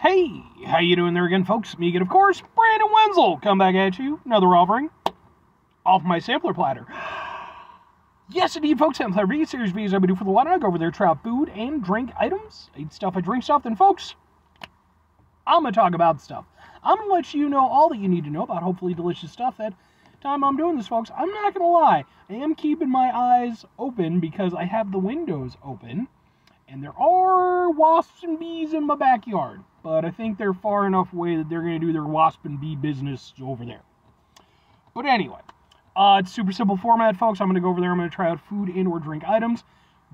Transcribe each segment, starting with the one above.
Hey, how you doing there again, folks? Me again, of course, Brandon Wenzel. Come back at you, another offering off my sampler platter. Yes, indeed, folks, sampler B, Series B, as I do for the water. I go over there, try out food and drink items. I eat stuff, I drink stuff. Then, folks, I'm going to talk about stuff. I'm going to let you know all that you need to know about hopefully delicious stuff that time I'm doing this, folks. I'm not going to lie. I am keeping my eyes open because I have the windows open. And there are wasps and bees in my backyard. But I think they're far enough away that they're going to do their wasp and bee business over there. But anyway, uh, it's super simple format, folks. I'm going to go over there. I'm going to try out food and or drink items.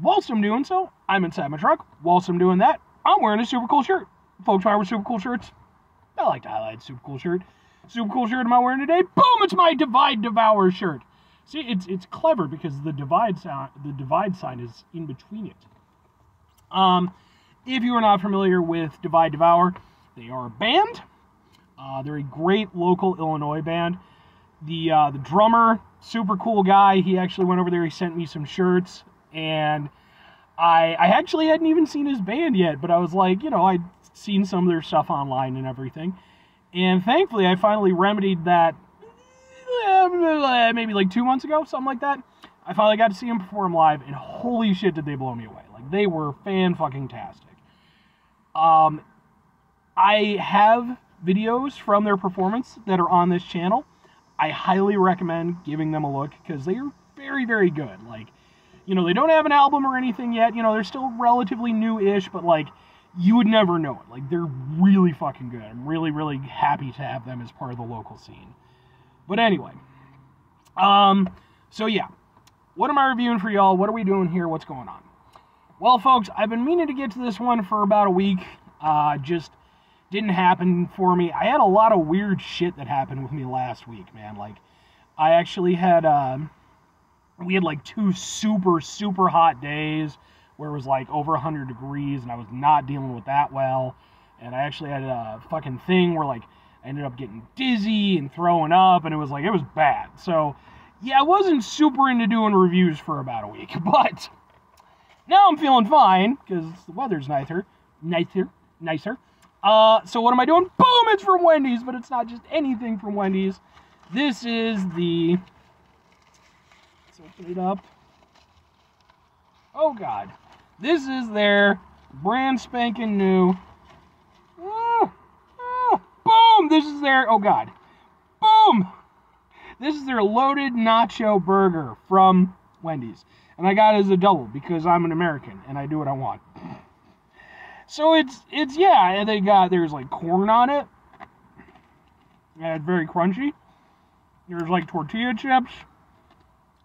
Whilst I'm doing so, I'm inside my truck. Whilst I'm doing that, I'm wearing a super cool shirt. Folks, why wear super cool shirts? I like to highlight super cool shirt. Super cool shirt am I wearing today? Boom! It's my Divide Devour shirt. See, it's it's clever because the divide sign the divide sign is in between it. Um, if you are not familiar with Divide Devour, they are a band. Uh, they're a great local Illinois band. The uh, the drummer, super cool guy. He actually went over there. He sent me some shirts, and I I actually hadn't even seen his band yet, but I was like, you know, I'd seen some of their stuff online and everything, and thankfully I finally remedied that. eh, Maybe like two months ago, something like that. I finally got to see him perform live, and holy shit, did they blow me away! They were fan fucking tastic. Um, I have videos from their performance that are on this channel. I highly recommend giving them a look because they are very, very good. Like, you know, they don't have an album or anything yet. You know, they're still relatively new-ish, but like, you would never know it. Like, they're really fucking good. I'm really, really happy to have them as part of the local scene. But anyway, um, so yeah, what am I reviewing for y'all? What are we doing here? What's going on? Well, folks, I've been meaning to get to this one for about a week. Uh, just didn't happen for me. I had a lot of weird shit that happened with me last week, man. Like, I actually had, um, we had like two super, super hot days where it was like over 100 degrees, and I was not dealing with that well. And I actually had a fucking thing where like I ended up getting dizzy and throwing up, and it was like, it was bad. So, yeah, I wasn't super into doing reviews for about a week, but now I'm feeling fine because the weather's nicer, nicer, nicer. Uh, so what am I doing? Boom! It's from Wendy's, but it's not just anything from Wendy's. This is the. Let's open it up. Oh God, this is their brand spanking new. Oh, oh, boom! This is their. Oh God, boom! This is their loaded nacho burger from Wendy's. And I got it as a double because I'm an American and I do what I want. So it's it's yeah, and they got there's like corn on it. Yeah, it's very crunchy. There's like tortilla chips.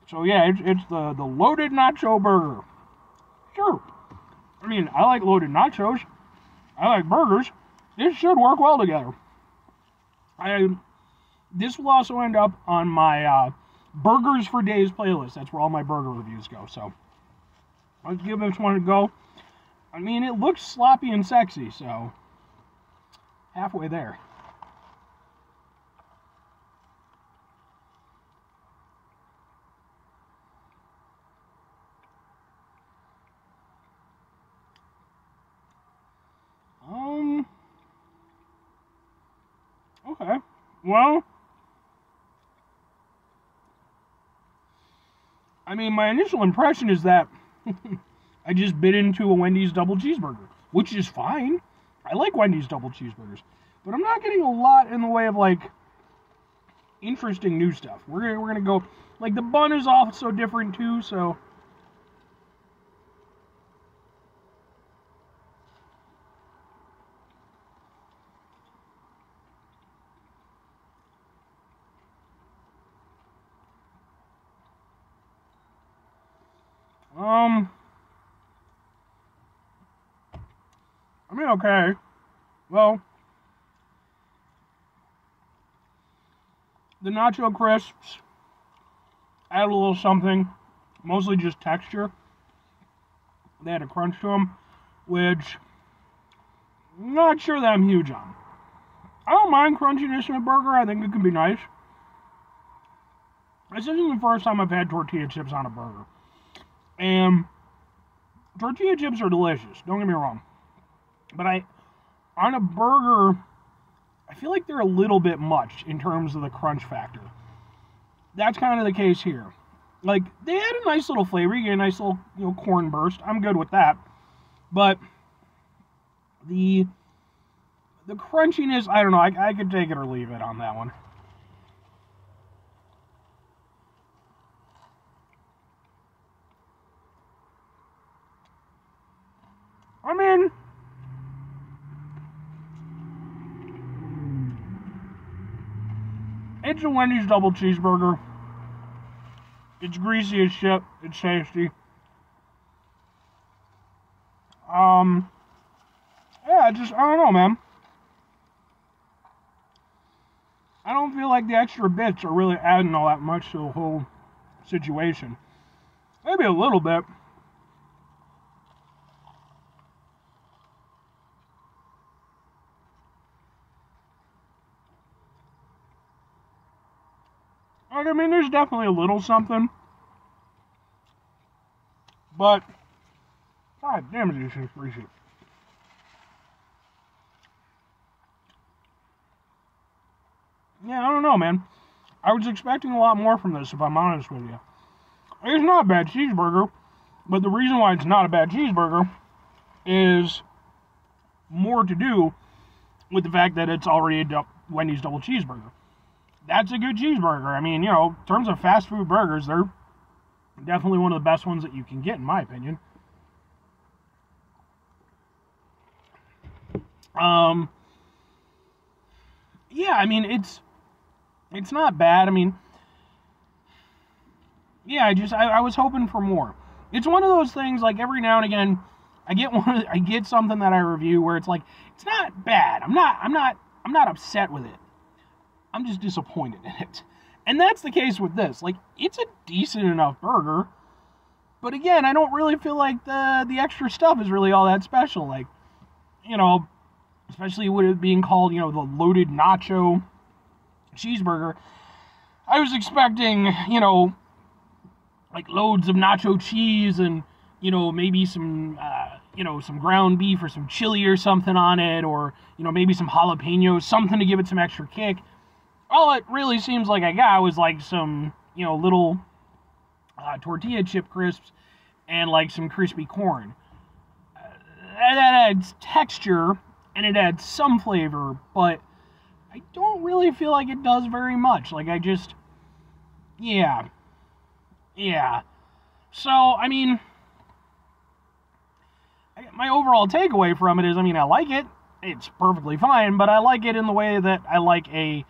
So yeah, it's it's the the loaded nacho burger. Sure. I mean, I like loaded nachos. I like burgers. This should work well together. I this will also end up on my uh, Burgers for Days playlist. That's where all my burger reviews go. So let's give this one a go. I mean, it looks sloppy and sexy, so halfway there. Um. Okay. Well. I mean, my initial impression is that I just bit into a Wendy's double cheeseburger, which is fine. I like Wendy's double cheeseburgers, but I'm not getting a lot in the way of like interesting new stuff. We're we're gonna go like the bun is also different too, so. Um, I mean, okay. Well, the nacho crisps add a little something, mostly just texture. They had a crunch to them, which I'm not sure that I'm huge on. I don't mind crunchiness in a burger. I think it can be nice. This isn't the first time I've had tortilla chips on a burger. And tortilla chips are delicious, don't get me wrong. But I on a burger, I feel like they're a little bit much in terms of the crunch factor. That's kind of the case here. Like they had a nice little flavor, you get a nice little you know corn burst. I'm good with that, but the the crunchiness, I don't know. I, I could take it or leave it on that one. I mean, it's a Wendy's double cheeseburger. It's greasy as shit. It's tasty. Um, yeah, I just, I don't know, man. I don't feel like the extra bits are really adding all that much to the whole situation. Maybe a little bit. I mean, there's definitely a little something. But, god damn it, this is greasy. Yeah, I don't know, man. I was expecting a lot more from this, if I'm honest with you. It's not a bad cheeseburger, but the reason why it's not a bad cheeseburger is more to do with the fact that it's already a Wendy's double cheeseburger. That's a good cheeseburger. I mean, you know, in terms of fast food burgers, they're definitely one of the best ones that you can get, in my opinion. Um, yeah, I mean, it's it's not bad. I mean, yeah, I just I, I was hoping for more. It's one of those things like every now and again, I get one I get something that I review where it's like it's not bad. I'm not I'm not I'm not upset with it. I'm just disappointed in it. And that's the case with this. Like it's a decent enough burger, but again, I don't really feel like the the extra stuff is really all that special. Like, you know, especially with it being called, you know, the loaded nacho cheeseburger. I was expecting, you know, like loads of nacho cheese and, you know, maybe some, uh, you know, some ground beef or some chili or something on it, or, you know, maybe some jalapenos, something to give it some extra kick. All it really seems like I got was like some, you know, little uh, tortilla chip crisps and like some crispy corn. Uh, that adds texture and it adds some flavor, but I don't really feel like it does very much. Like, I just. Yeah. Yeah. So, I mean. My overall takeaway from it is I mean, I like it. It's perfectly fine, but I like it in the way that I like a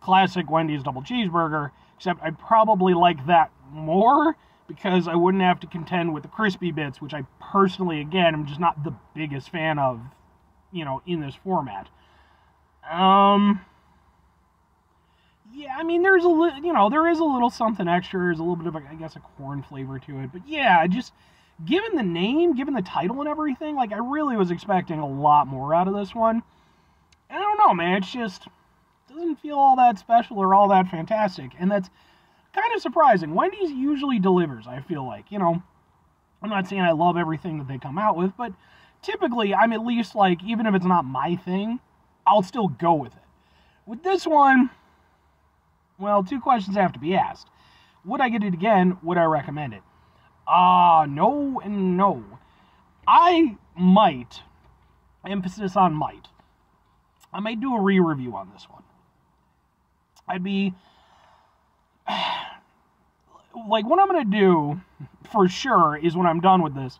classic Wendy's double cheeseburger, except I probably like that more because I wouldn't have to contend with the crispy bits, which I personally, again, am just not the biggest fan of, you know, in this format. Um, yeah, I mean, there's a little, you know, there is a little something extra. There's a little bit of, a, I guess, a corn flavor to it. But yeah, just given the name, given the title and everything, like, I really was expecting a lot more out of this one. And I don't know, man. It's just doesn't feel all that special or all that fantastic. And that's kind of surprising. Wendy's usually delivers, I feel like. You know, I'm not saying I love everything that they come out with, but typically I'm at least like, even if it's not my thing, I'll still go with it. With this one, well, two questions have to be asked. Would I get it again? Would I recommend it? Ah, uh, no and no. I might, emphasis on might, I might do a re review on this one. I'd be, like, what I'm going to do for sure is when I'm done with this,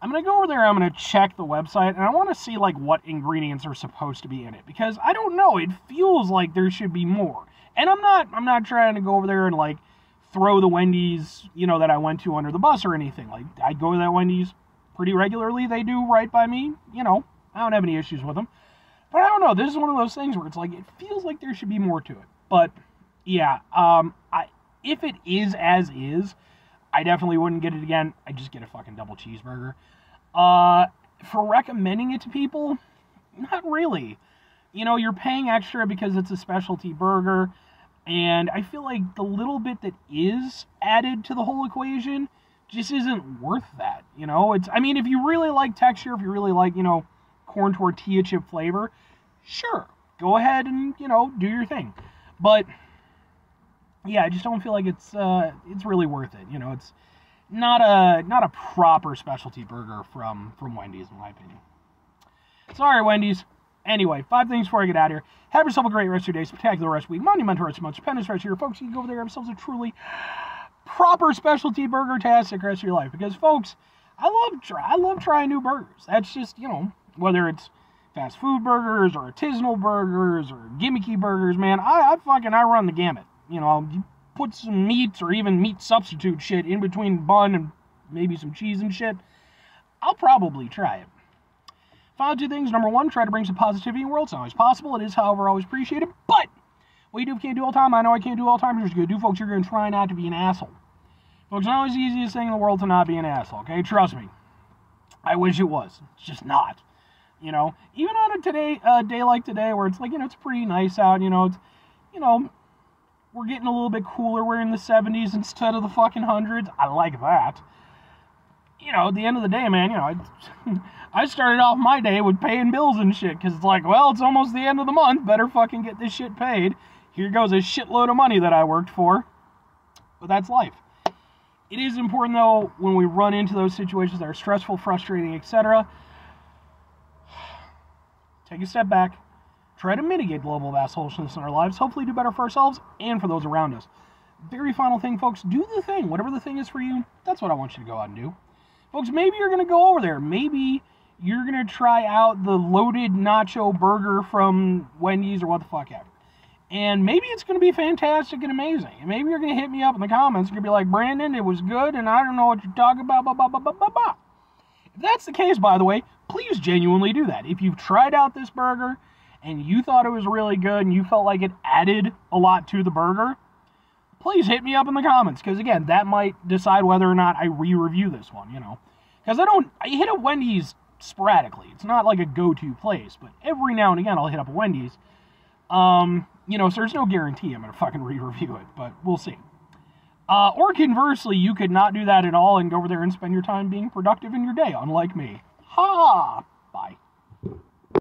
I'm gonna go over there. I'm gonna check the website, and I want to see like what ingredients are supposed to be in it because I don't know. It feels like there should be more, and I'm not. I'm not trying to go over there and like throw the Wendy's, you know, that I went to under the bus or anything. Like I go to that Wendy's pretty regularly. They do right by me. You know, I don't have any issues with them. But I don't know. This is one of those things where it's like it feels like there should be more to it. But yeah, um, I if it is as is, I definitely wouldn't get it again. I just get a fucking double cheeseburger. Uh, for recommending it to people, not really. You know, you're paying extra because it's a specialty burger, and I feel like the little bit that is added to the whole equation just isn't worth that. You know, it's. I mean, if you really like texture, if you really like, you know, corn tortilla chip flavor, sure, go ahead and you know do your thing. But yeah, I just don't feel like it's uh, it's really worth it. You know, it's not a not a proper specialty burger from from Wendy's in my opinion. Sorry, Wendy's. Anyway, five things before I get out of here. Have yourself a great rest of your day, spectacular rest of your week, monumental rest of your month, stupendous rest of your folks. You can go over there and have yourselves a truly proper specialty burger tastic rest of your life. Because folks, I love try I love trying new burgers. That's just you know whether it's fast food burgers or artisanal burgers or gimmicky burgers, man. I, I fucking I run the gamut. You know, you put some meats or even meat substitute shit in between bun and maybe some cheese and shit. I'll probably try it. Final two things. Number one, try to bring some positivity in the world. It's not always possible. It is, however, always appreciated. But what you do can't do all the time. I know I can't do all the time. Going to do, folks. You're going to try not to be an asshole. Folks, it's not always the easiest thing in the world to not be an asshole, okay? Trust me. I wish it was. It's just not. You know, even on a today uh, day like today, where it's like you know it's pretty nice out. You know, it's you know we're getting a little bit cooler. We're in the 70s instead of the fucking hundreds. I like that. You know, at the end of the day, man, you know, I, I started off my day with paying bills and shit because it's like, well, it's almost the end of the month. Better fucking get this shit paid. Here goes a shitload of money that I worked for. But that's life. It is important, though, when we run into those situations that are stressful, frustrating, etc., take a step back, try to mitigate the level of in our lives, hopefully do better for ourselves and for those around us. Very final thing, folks, do the thing. Whatever the thing is for you, that's what I want you to go out and do. Folks, maybe you're going to go over there. Maybe you're going to try out the loaded nacho burger from Wendy's or what the fuck ever. And maybe it's going to be fantastic and amazing. And maybe you're going to hit me up in the comments. To be like, Brandon, it was good, and I don't know what you're talking about, blah, blah, blah, blah, blah, blah. If that's the case, by the way, please genuinely do that. If you've tried out this burger and you thought it was really good and you felt like it added a lot to the burger, please hit me up in the comments because again, that might decide whether or not I re-review this one. You know, because I don't, I hit up Wendy's sporadically. It's not like a go-to place, but every now and again I'll hit up a Wendy's. Um, you know, so there's no guarantee I'm gonna fucking re-review it, but we'll see. Uh, or conversely, you could not do that at all and go over there and spend your time being productive in your day, unlike me. Ha! Bye.